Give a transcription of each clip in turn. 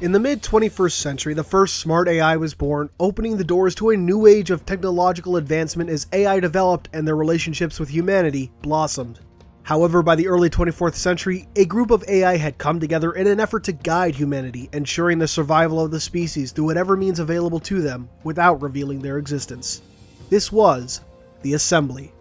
In the mid 21st century, the first smart AI was born, opening the doors to a new age of technological advancement as AI developed and their relationships with humanity blossomed. However, by the early 24th century, a group of AI had come together in an effort to guide humanity, ensuring the survival of the species through whatever means available to them without revealing their existence. This was the Assembly.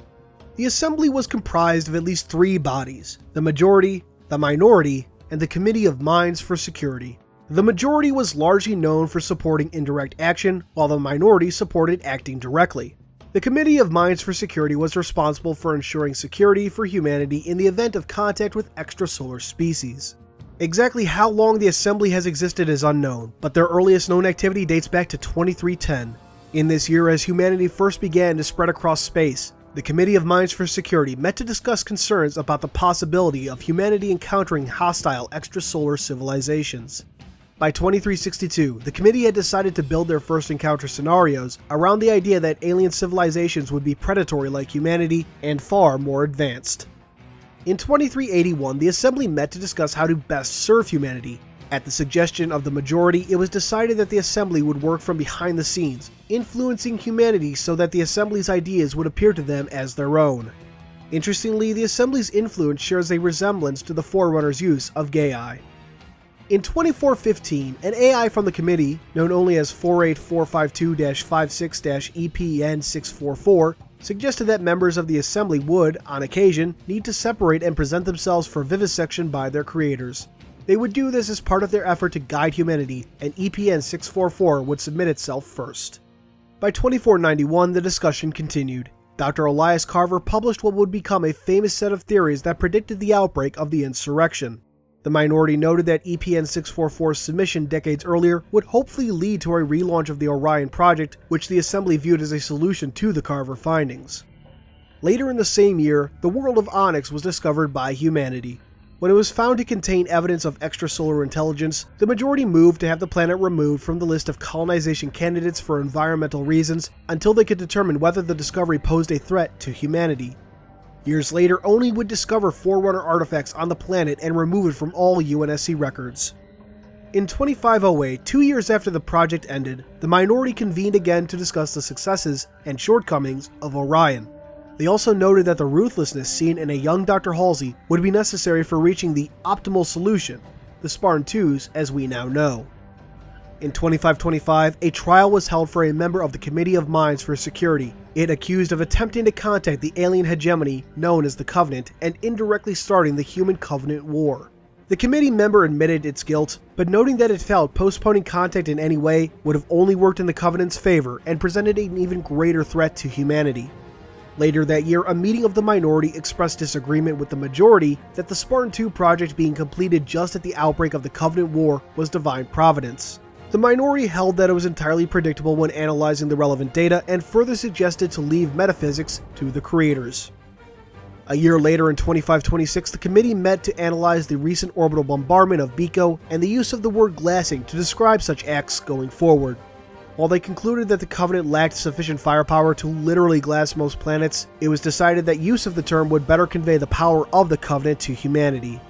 The Assembly was comprised of at least three bodies the majority, the minority, and the Committee of Minds for Security. The majority was largely known for supporting indirect action, while the minority supported acting directly. The Committee of Minds for Security was responsible for ensuring security for humanity in the event of contact with extrasolar species. Exactly how long the Assembly has existed is unknown, but their earliest known activity dates back to 2310. In this year, as humanity first began to spread across space, the Committee of Minds for Security met to discuss concerns about the possibility of humanity encountering hostile extrasolar civilizations. By 2362, the committee had decided to build their first encounter scenarios around the idea that alien civilizations would be predatory like humanity and far more advanced. In 2381, the Assembly met to discuss how to best serve humanity. At the suggestion of the majority, it was decided that the Assembly would work from behind the scenes, influencing humanity so that the Assembly's ideas would appear to them as their own. Interestingly, the Assembly's influence shares a resemblance to the Forerunner's use of geas. In 2415, an AI from the committee, known only as 48452-56-EPN644, suggested that members of the assembly would, on occasion, need to separate and present themselves for vivisection by their creators. They would do this as part of their effort to guide humanity, and EPN 644 would submit itself first. By 2491, the discussion continued. Dr. Elias Carver published what would become a famous set of theories that predicted the outbreak of the insurrection. The minority noted that EPN 644's submission decades earlier would hopefully lead to a relaunch of the Orion project, which the Assembly viewed as a solution to the Carver findings. Later in the same year, the world of Onyx was discovered by humanity. When it was found to contain evidence of extrasolar intelligence, the majority moved to have the planet removed from the list of colonization candidates for environmental reasons until they could determine whether the discovery posed a threat to humanity. Years later, ONI would discover Forerunner artifacts on the planet and remove it from all UNSC records. In 2508, two years after the project ended, the minority convened again to discuss the successes and shortcomings of Orion. They also noted that the ruthlessness seen in a young Dr. Halsey would be necessary for reaching the optimal solution, the Spartan 2s as we now know. In 2525, a trial was held for a member of the Committee of Minds for Security, it accused of attempting to contact the alien hegemony known as the Covenant and indirectly starting the Human Covenant War. The committee member admitted its guilt, but noting that it felt postponing contact in any way would have only worked in the Covenant's favor and presented an even greater threat to humanity. Later that year, a meeting of the minority expressed disagreement with the majority that the Spartan 2 project being completed just at the outbreak of the Covenant War was divine providence. The minority held that it was entirely predictable when analyzing the relevant data and further suggested to leave metaphysics to the creators. A year later in 2526, the committee met to analyze the recent orbital bombardment of Biko and the use of the word glassing to describe such acts going forward. While they concluded that the Covenant lacked sufficient firepower to literally glass most planets, it was decided that use of the term would better convey the power of the Covenant to humanity.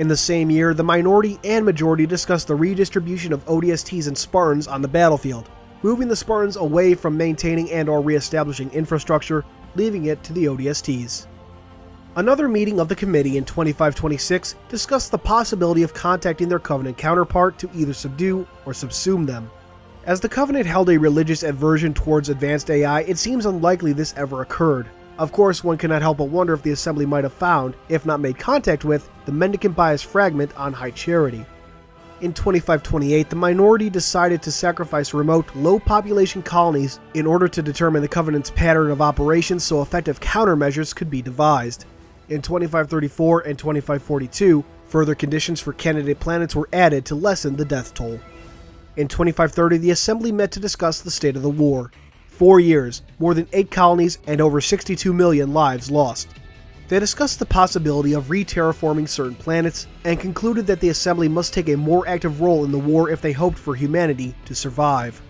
In the same year, the minority and majority discussed the redistribution of ODSTs and Spartans on the battlefield, moving the Spartans away from maintaining and or re-establishing infrastructure, leaving it to the ODSTs. Another meeting of the committee in 2526 discussed the possibility of contacting their Covenant counterpart to either subdue or subsume them. As the Covenant held a religious aversion towards advanced AI, it seems unlikely this ever occurred. Of course, one cannot help but wonder if the Assembly might have found, if not made contact with, the Mendicant Bias fragment on High Charity. In 2528, the minority decided to sacrifice remote, low population colonies in order to determine the Covenant's pattern of operations so effective countermeasures could be devised. In 2534 and 2542, further conditions for candidate planets were added to lessen the death toll. In 2530, the Assembly met to discuss the state of the war four years, more than eight colonies, and over 62 million lives lost. They discussed the possibility of re-terraforming certain planets, and concluded that the Assembly must take a more active role in the war if they hoped for humanity to survive.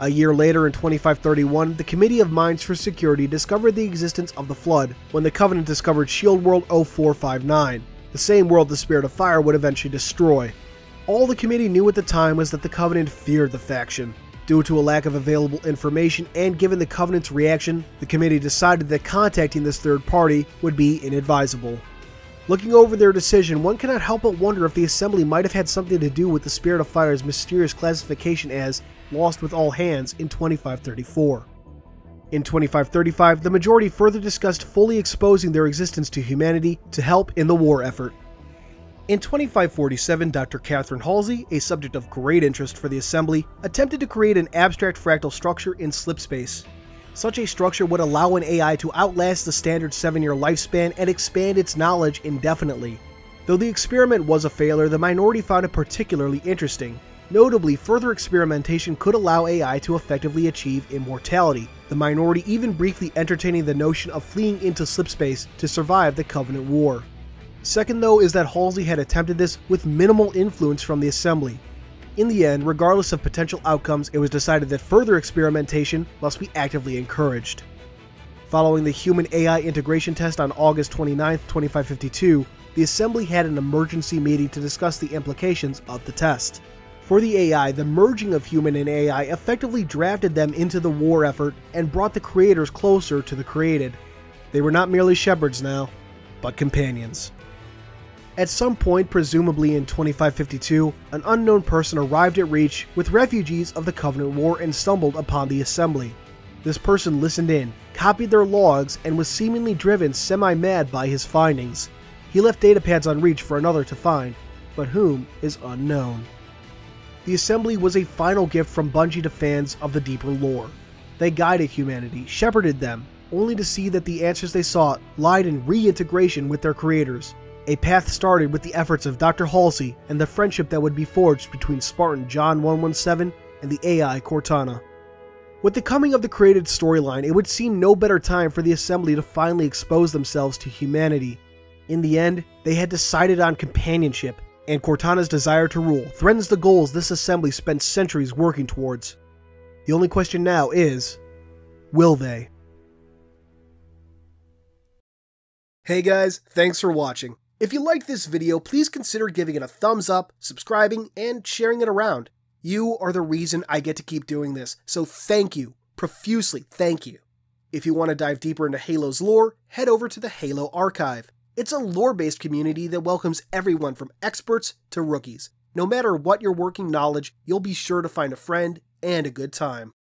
A year later, in 2531, the Committee of Minds for Security discovered the existence of the Flood when the Covenant discovered Shield World 0459, the same world the Spirit of Fire would eventually destroy. All the committee knew at the time was that the Covenant feared the faction. Due to a lack of available information and given the Covenant's reaction, the committee decided that contacting this third party would be inadvisable. Looking over their decision, one cannot help but wonder if the Assembly might have had something to do with the Spirit of Fire's mysterious classification as Lost with All Hands in 2534. In 2535, the majority further discussed fully exposing their existence to humanity to help in the war effort. In 2547, Dr. Catherine Halsey, a subject of great interest for the Assembly, attempted to create an abstract fractal structure in slipspace. Such a structure would allow an AI to outlast the standard 7-year lifespan and expand its knowledge indefinitely. Though the experiment was a failure, the minority found it particularly interesting. Notably, further experimentation could allow AI to effectively achieve immortality, the minority even briefly entertaining the notion of fleeing into slipspace to survive the Covenant War. Second, though, is that Halsey had attempted this with minimal influence from the Assembly. In the end, regardless of potential outcomes, it was decided that further experimentation must be actively encouraged. Following the human AI integration test on August 29, 2552, the Assembly had an emergency meeting to discuss the implications of the test. For the AI, the merging of human and AI effectively drafted them into the war effort and brought the creators closer to the created. They were not merely shepherds now, but companions. At some point, presumably in 2552, an unknown person arrived at Reach with refugees of the Covenant War and stumbled upon the assembly. This person listened in, copied their logs, and was seemingly driven semi-mad by his findings. He left datapads on Reach for another to find, but whom is unknown. The assembly was a final gift from Bungie to fans of the deeper lore. They guided humanity, shepherded them, only to see that the answers they sought lied in reintegration with their creators, a path started with the efforts of Dr. Halsey and the friendship that would be forged between Spartan John 117 and the AI Cortana. With the coming of the created storyline, it would seem no better time for the Assembly to finally expose themselves to humanity. In the end, they had decided on companionship, and Cortana's desire to rule threatens the goals this Assembly spent centuries working towards. The only question now is, will they? Hey guys, thanks for watching. If you liked this video, please consider giving it a thumbs up, subscribing, and sharing it around. You are the reason I get to keep doing this, so thank you, profusely thank you. If you want to dive deeper into Halo's lore, head over to the Halo Archive. It's a lore-based community that welcomes everyone from experts to rookies. No matter what your working knowledge, you'll be sure to find a friend and a good time.